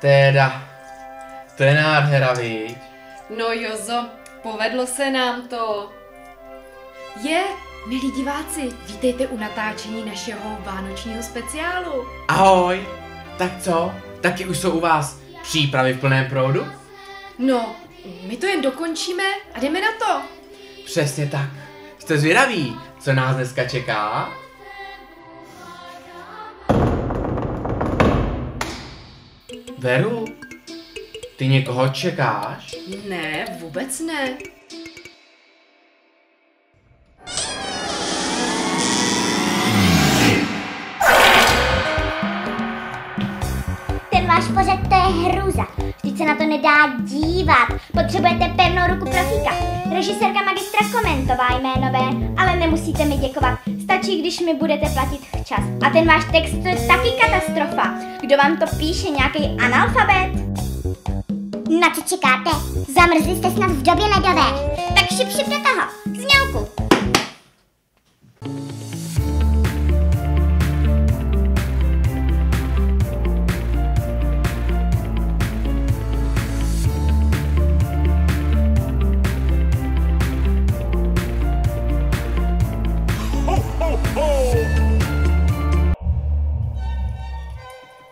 Teda, to je nádhera, viď? No Jozo, povedlo se nám to. Je, milí diváci, vítejte u natáčení našeho vánočního speciálu. Ahoj, tak co? Taky už jsou u vás přípravy v plném proudu? No, my to jen dokončíme a jdeme na to. Přesně tak. Jste zvědaví, co nás dneska čeká? Veru, ty někoho čekáš? Ne, vůbec ne. Ten váš pořad to je hruza. Vždyť se na to nedá dívat. Potřebujete pevnou ruku profíka. Režisérka magistra Komentová jménové, ale nemusíte mi děkovat. Stačí, když mi budete platit včas. A ten váš text to je taky katastrofa. Kdo vám to píše, nějaký analfabet? Na co čekáte? Zamrzli jste snad v době ledové. Tak šip šip do toho. Znělku.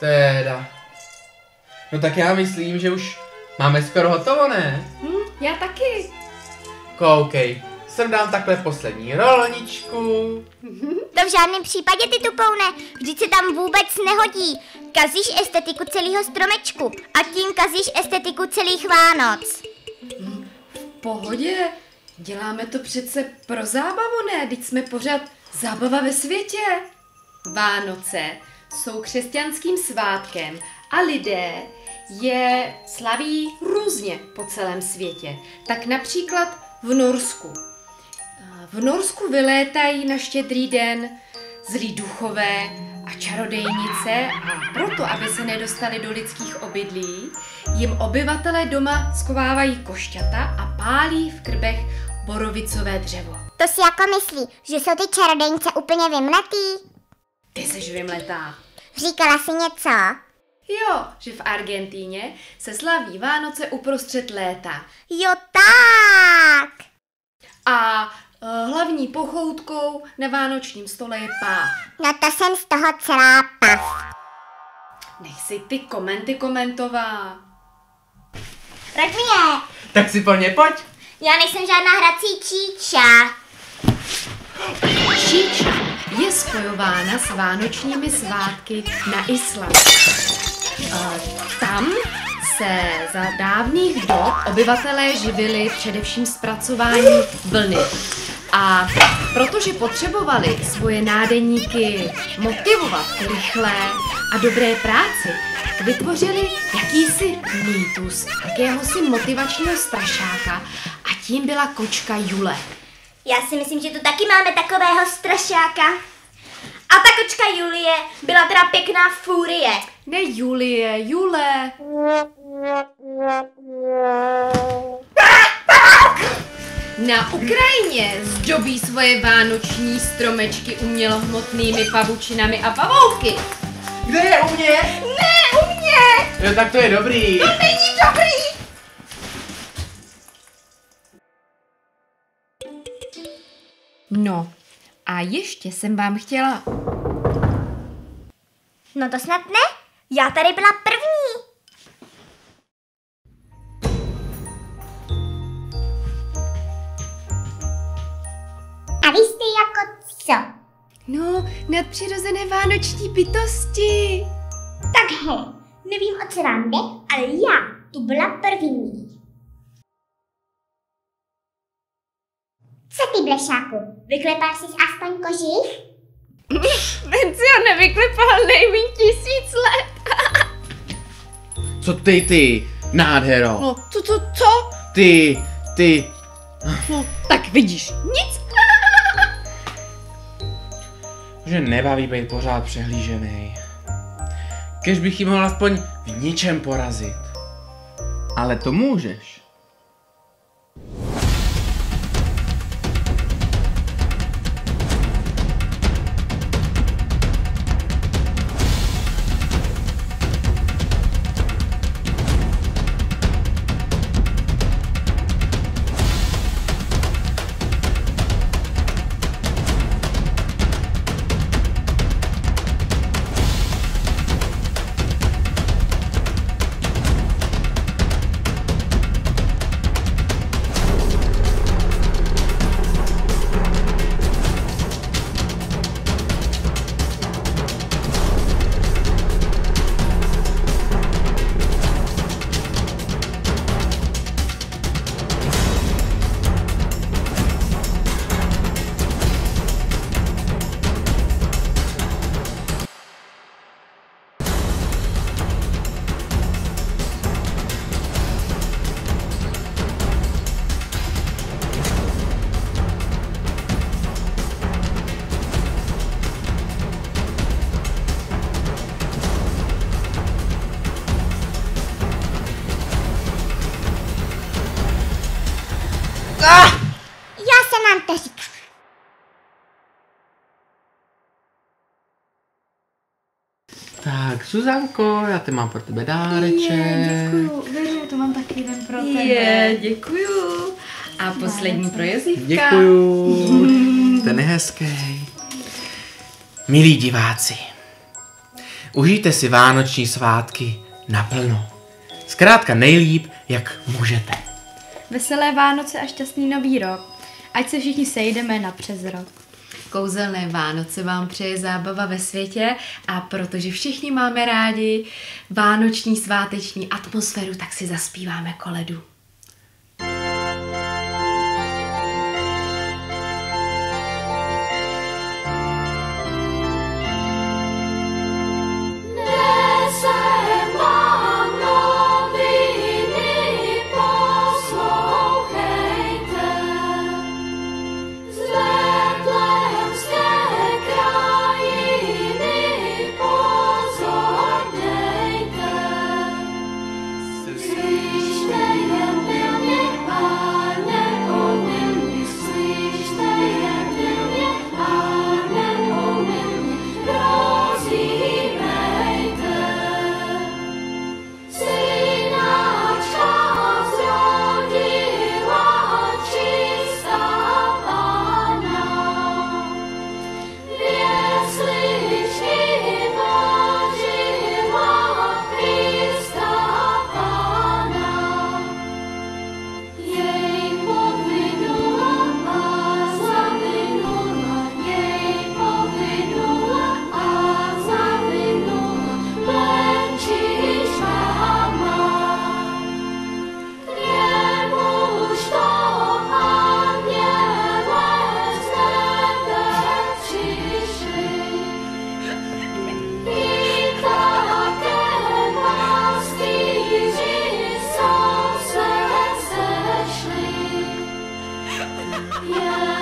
Teda. No tak já myslím, že už máme skoro hotovo, ne? Hm, já taky. Koukej, sem dám takhle poslední rolničku. To v žádném případě ty tupoune, vždyť se tam vůbec nehodí. Kazíš estetiku celého stromečku a tím kazíš estetiku celých Vánoc. V pohodě, děláme to přece pro zábavu, ne? Teď jsme pořád zábava ve světě. Vánoce jsou křesťanským svátkem a lidé je slaví různě po celém světě. Tak například v Norsku. V Norsku vylétají na štědrý den zlí duchové a čarodejnice a proto, aby se nedostali do lidských obydlí, jim obyvatelé doma skovávají košťata a pálí v krbech borovicové dřevo. To si jako myslí, že jsou ty čarodejnice úplně vymletý? Ty seš vymletá. Říkala si něco? Jo, že v Argentíně se slaví Vánoce uprostřed léta. Jo tak! A uh, hlavní pochoutkou na vánočním stole je pách. No to jsem z toho celá pav. Nech si ty komenty komentová. Radmíne, Tak si po ně pojď. já nejsem žádná hrací číča. Číča spojována s vánočními svátky na Islandu. Tam se za dávných dob obyvatelé živili především zpracováním vlny. A protože potřebovali svoje nádeníky motivovat k rychlé a dobré práci, vytvořili jakýsi mýtus, jakéhosi motivačního strašáka a tím byla kočka Jule. Já si myslím, že tu taky máme takového strašáka. A ta kočka Julie byla teda pěkná fúrie. Ne Julie, Jule. Na Ukrajině zdobí svoje vánoční stromečky umělohmotnými pavučinami a pavouky. Kde je u mě? Ne, u mě! Jo, tak to je dobrý. Není dobrý! No, a ještě jsem vám chtěla... No to snad ne? Já tady byla první. A vy jste jako co? No, nadpřirozené vánoční bytosti. Tak he, nevím, o co vám jde, ale já tu byla první. Co ty, blešáku? Vyklepáš si aspoň kožich? Nevyklepal nejméně tisíc let. Co ty, ty, nádhero? No, co, co, co? Ty, ty, No, tak vidíš, nic. že nebaví být pořád přehlížený. Kež bych jí mohl aspoň v něčem porazit. Ale to můžeš. Tak, Zuzanko, já ty mám pro tebe dáreček. Věřím, to mám taky jeden pro Je, děkuju. A poslední pro Josífka. Děkuju, ten je hezký. Milí diváci, užijte si vánoční svátky naplno. Zkrátka nejlíp, jak můžete. Veselé Vánoce a šťastný nový rok. Ať se všichni sejdeme na přes rok. Kouzelné Vánoce vám přeje zábava ve světě a protože všichni máme rádi vánoční sváteční atmosféru, tak si zaspíváme koledu. Yeah.